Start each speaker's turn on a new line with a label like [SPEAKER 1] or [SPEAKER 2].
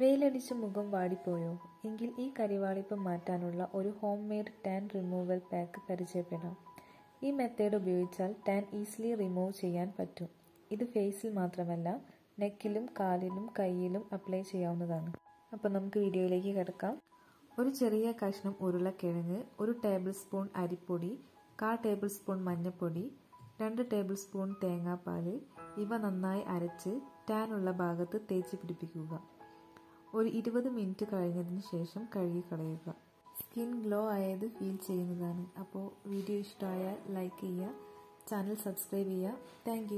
[SPEAKER 1] വെയിലടിച്ച് മുഖം വാടിപ്പോയോ? എങ്കിൽ ഈ കരിവാളിപ്പ് മാറ്റാനുള്ള ഒരു home made tan removal pack പരിചയപ്പെടാം. ഈ മെത്തേഡ് ഉപയോഗിച്ചാൽ ടാൻ ഈസിലി റിമൂവ് ചെയ്യാൻ പറ്റും. ഇത് ഫേസിൽ മാത്രമല്ല നെക്കിലും കാലിലും കയ്യിലും അപ്ലൈ ചെയ്യാവുന്നതാണ്. അപ്പോൾ നമുക്ക് വീഡിയോയിലേക്ക് കിടക്കാം. ഒരു ചെറിയ കഷ്ണം ഉരുളക്കിഴങ്ങ് ഒരു ടേബിൾ സ്പൂൺ അരിപ്പൊടി കാ ടേബിൾ സ്പൂൺ മഞ്ഞൾപ്പൊടി രണ്ട് ടേബിൾ സ്പൂൺ തേങ്ങാപ്പാൽ ഇവ നന്നായി അരച്ച് ടാനുള്ള ഭാഗത്ത് തേച്ച് പിടിപ്പിക്കുക. ഒരു ഇരുപത് മിനിറ്റ് കഴിഞ്ഞതിന് ശേഷം കഴുകി കളയുക സ്കിൻ ഗ്ലോ ആയത് ഫീൽ ചെയ്യുന്നതാണ്. അപ്പോൾ വീഡിയോ ഇഷ്ടമായാൽ ലൈക്ക് ചെയ്യുക ചാനൽ സബ്സ്ക്രൈബ് ചെയ്യുക. താങ്ക്